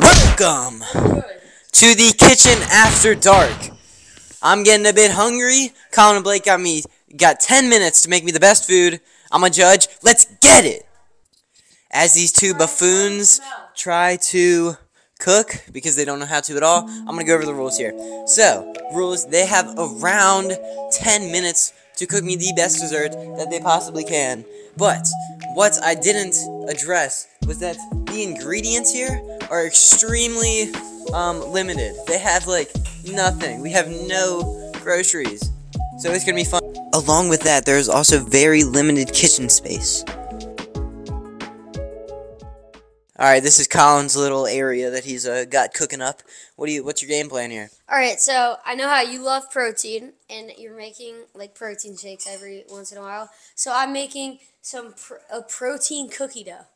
Welcome to the kitchen after dark. I'm getting a bit hungry. Colin and Blake got me got 10 minutes to make me the best food. I'm a judge. Let's get it. As these two buffoons try to cook because they don't know how to at all, I'm going to go over the rules here. So, rules, they have around 10 minutes to cook me the best dessert that they possibly can. But what I didn't address was that the ingredients here are extremely um, limited. They have like nothing. We have no groceries. So it's gonna be fun. Along with that, there's also very limited kitchen space. Alright, this is Colin's little area that he's uh, got cooking up. What do you? What's your game plan here? All right, so I know how you love protein, and you're making like protein shakes every once in a while. So I'm making some pr- a protein cookie dough.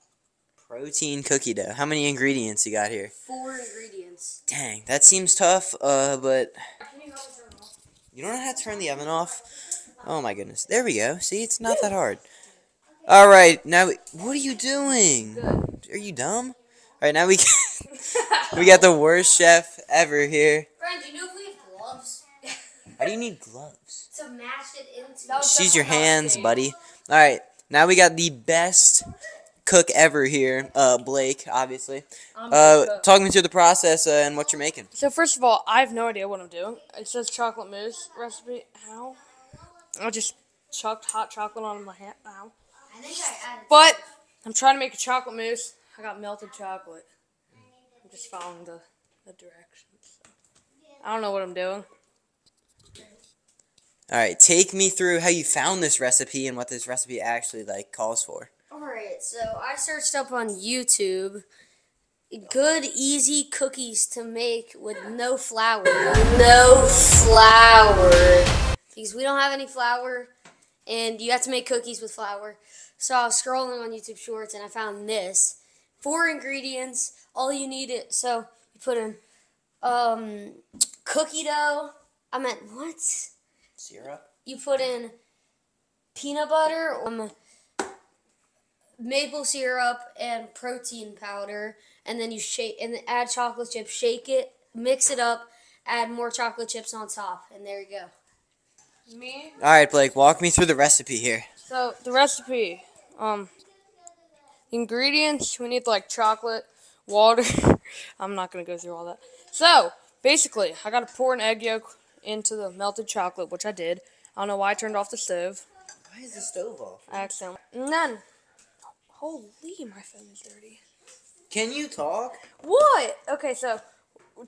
Protein cookie dough. How many ingredients you got here? Four ingredients. Dang, that seems tough. Uh, but you don't know how to turn the oven off. Oh my goodness. There we go. See, it's not that hard. All right, now what are you doing? Are you dumb? All right, now we we got the worst chef ever here. Friend, you know if we have gloves Why do you need gloves? to mash it into? Use your hands, buddy. All right, now we got the best cook ever here. Uh, Blake, obviously. Uh, talk me through the process uh, and what you're making. So first of all, I have no idea what I'm doing. It says chocolate mousse recipe. How? I just chucked hot chocolate on my hand. How? I think I added. But I'm trying to make a chocolate mousse. I got melted chocolate. I'm just following the, the directions. So. I don't know what I'm doing. All right, take me through how you found this recipe and what this recipe actually like calls for. All right, so I searched up on YouTube. Good, easy cookies to make with no flour. No flour. Because we don't have any flour, and you have to make cookies with flour. So I was scrolling on YouTube Shorts, and I found this. Four ingredients. All you need it. So you put in um, cookie dough. I meant what? Syrup. you put in peanut butter, um, maple syrup, and protein powder, and then you shake and then add chocolate chips. Shake it, mix it up, add more chocolate chips on top, and there you go. Me? All right, Blake, walk me through the recipe here. So the recipe, um, ingredients we need like chocolate, water. I'm not gonna go through all that. So basically, I gotta pour an egg yolk into the melted chocolate, which I did. I don't know why I turned off the stove. Why is the stove off? I accidentally. And then, holy, my phone is dirty. Can you talk? What? Okay, so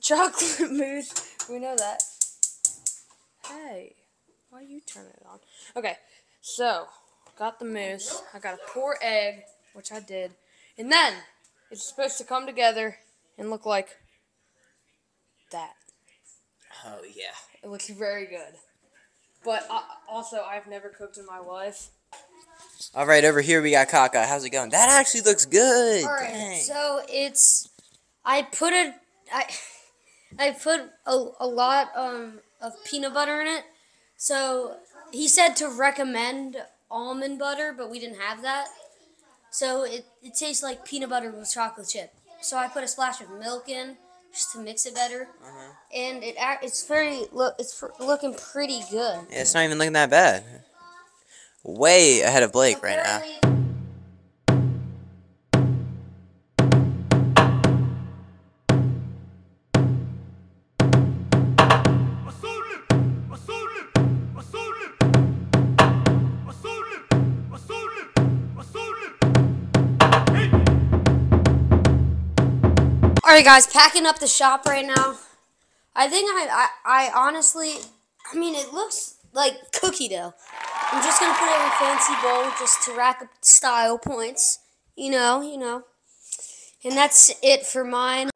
chocolate mousse. We know that. Hey, why you turn it on? Okay, so got the mousse. I got a pour egg, which I did, and then it's supposed to come together and look like that. Oh yeah. It looks very good. But uh, also, I've never cooked in my life. All right, over here we got Kaka. How's it going? That actually looks good. All right, Dang. so it's I put a I I put a, a lot um of peanut butter in it. So he said to recommend almond butter, but we didn't have that. So it, it tastes like peanut butter with chocolate chip. So I put a splash of milk in just to mix it better, Uh-huh. and it it's very look it's looking pretty good. Yeah, it's not even looking that bad. Way ahead of Blake right now. All right, guys, packing up the shop right now. I think I, I, I honestly, I mean, it looks like cookie dough. I'm just gonna put it in a fancy bowl just to rack up style points. You know, you know. And that's it for mine.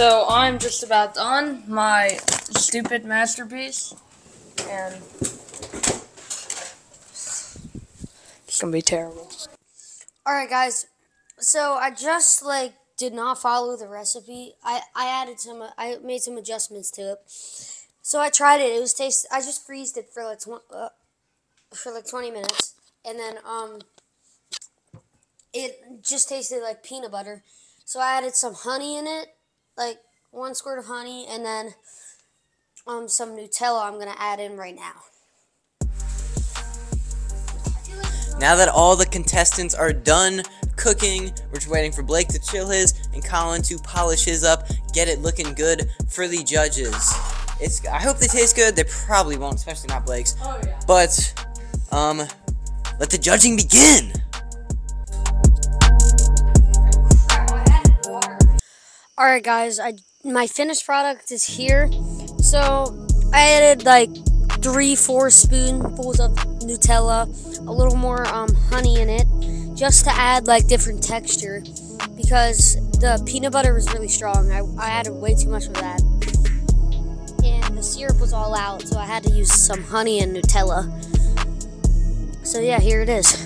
So I'm just about done my stupid masterpiece, and it's gonna be terrible. All right, guys. So I just like did not follow the recipe. I I added some. I made some adjustments to it. So I tried it. It was taste. I just freezed it for like tw- uh, for like twenty minutes, and then um, it just tasted like peanut butter. So I added some honey in it, like one squirt of honey, and then um some Nutella. I'm gonna add in right now. Now that all the contestants are done cooking, we're just waiting for Blake to chill his and Colin to polish his up, get it looking good for the judges. It's I hope they taste good. They probably won't, especially not Blake's. Oh yeah. But um let the judging begin. All right, guys. I my finished product is here. So I added like three, four spoonfuls of Nutella, a little more um, honey in it, just to add like different texture. Because the peanut butter was really strong. I, I added way too much of that, and the syrup was all out. So I had to use some honey and Nutella. So yeah, here it is.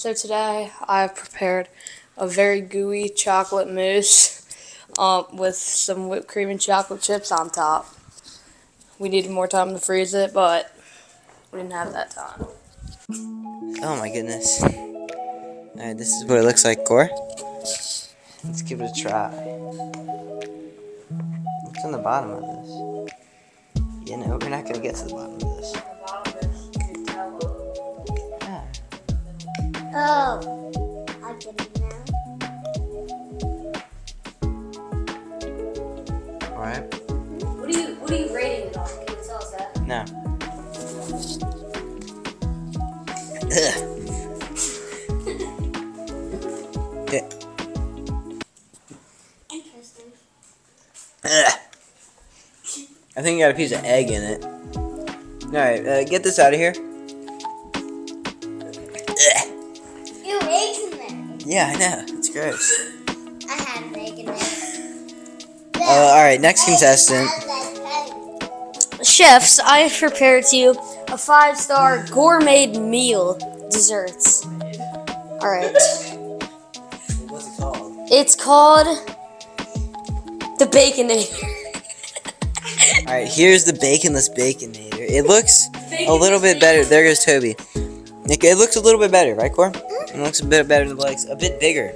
So today I have prepared a very gooey chocolate mousse um, with some whipped cream and chocolate chips on top. We needed more time to freeze it, but we didn't have that time. Oh my goodness. Alright, this is what it looks like, Core. Let's give it a try. What's on the bottom of this? You know, we're not gonna get to the bottom of this. Oh, I get it now. Alright. What are you What are you rating it on? Can you tell us that? No. Ugh. Yeah. Interesting. Ugh. I think you got a piece of egg in it. Alright, uh, get this out of here. Yeah, I know. It's gross. I had an egg in there. Uh, Alright, next contestant. Chefs, I have prepared to you a five star gourmet meal desserts. Alright. What's it called? It's called the Baconator. Alright, here's the baconless baconator. It looks a little bit better. There goes Toby. It, it looks a little bit better, right, Cor? It looks a bit better than the Blake's. A bit bigger.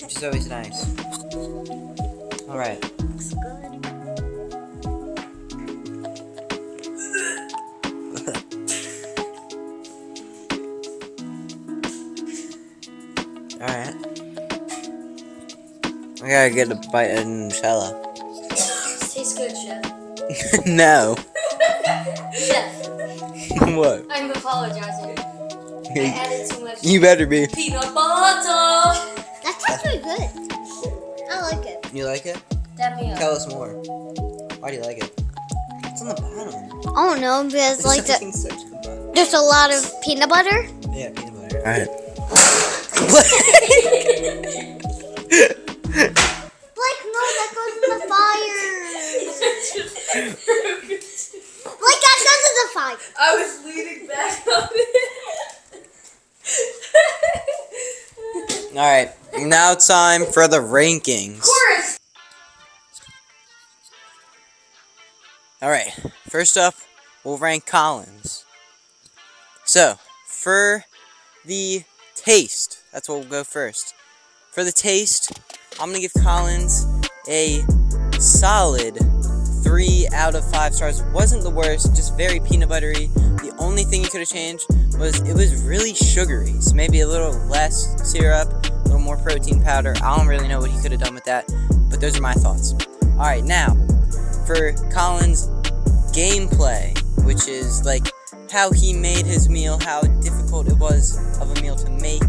Which is always nice. Alright. Alright. I gotta get a bite of Nutella. Tastes good, Chef. no. Chef, what? I'm apologizing. You better be. peanut butter. That tastes pretty good. I like it. You like it? That me up. Tell us more. Why do you like it? It's on the bottom. I don't know because like the, Everything's stuck to the there's a lot of peanut butter. Yeah, peanut butter. Alright. Like no, that goes in the fire. Like that goes in the fire. I was leaning back on it. Alright, now time for the rankings. Alright, first up, we'll rank Colin's. So, for the taste, that's what we'll go first. For the taste, I'm gonna give Colin's a solid 3 out of 5 stars. Wasn't the worst, just very peanut buttery. The only thing you could have changed was it was really sugary. So maybe a little less syrup, a little more protein powder. I don't really know what he could have done with that, but those are my thoughts. Alright, now, for Colin's gameplay, which is like how he made his meal, how difficult it was of a meal to make,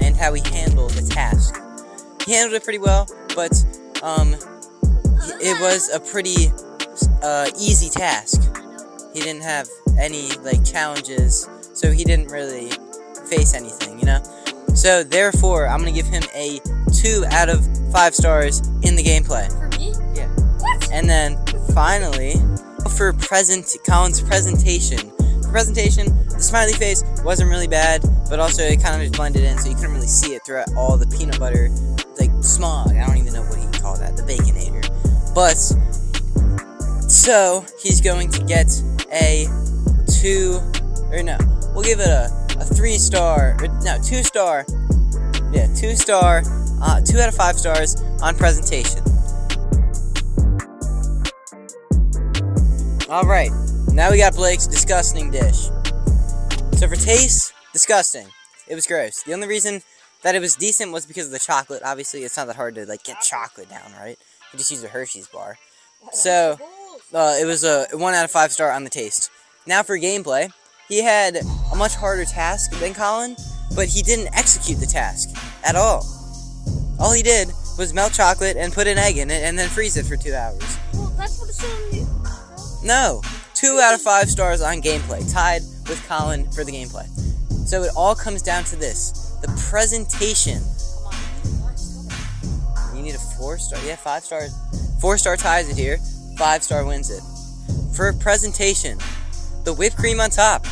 and how he handled the task. he handled it pretty well, but um, it was a pretty uh, easy task. He didn't have any like challenges, so he didn't really face anything, you know. So therefore, I'm gonna give him a two out of five stars in the gameplay. For me? Yeah. And then finally, for present Colin's presentation. For presentation, the smiley face wasn't really bad, but also it kind of just blended in, so you couldn't really see it throughout all the peanut butter, like smog. I don't even know what he call that, the baconator. But so he's going to get a two, or no, we'll give it a, a three star, or no, two star. Yeah, two star, uh, two out of five stars on presentation. Alright, now we got Blake's disgusting dish. So for taste, disgusting. It was gross. The only reason that it was decent was because of the chocolate. Obviously, it's not that hard to like get chocolate down, right? You just use a Hershey's bar. So, uh, it was a one out of five star on the taste. Now for gameplay, he had a much harder task than Colin, but he didn't execute the task at all. All he did was melt chocolate and put an egg in it and then freeze it for two hours. Well, that's what it's. No. Two out of five stars on gameplay, tied with Colin for the gameplay. So it all comes down to this the presentation. You need a four star. Yeah, five stars. Four star ties it here. Five star wins it. For presentation, the whipped cream on top.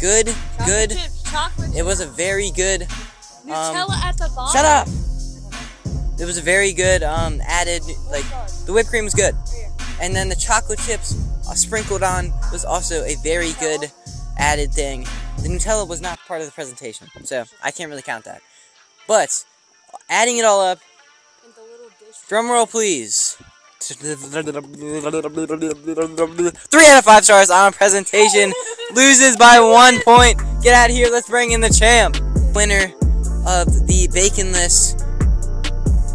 Good, good. Chips, chocolate. It was a very good. Nutella at the bottom. Shut up! It was a very good um, added, like, the whipped cream was good. And then the chocolate chips uh, sprinkled on was also a very good added thing. The Nutella was not part of the presentation, so I can't really count that. But adding it all up, And the little dish. drum roll please. Three out of five stars on presentation. Loses by one point. Get out of here. Let's bring in the champ. Winner of the baconless.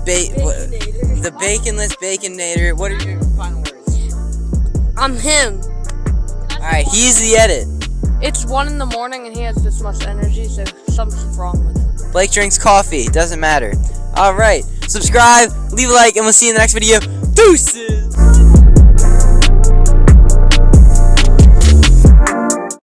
Ba- Baconator. the baconless baconator. What are your final words? I'm him. Alright, he's the edit. It's one in the morning and he has this much energy, so something's wrong with him. Blake drinks coffee. Doesn't matter. Alright, subscribe, leave a like, and we'll see you in the next video. Deuces!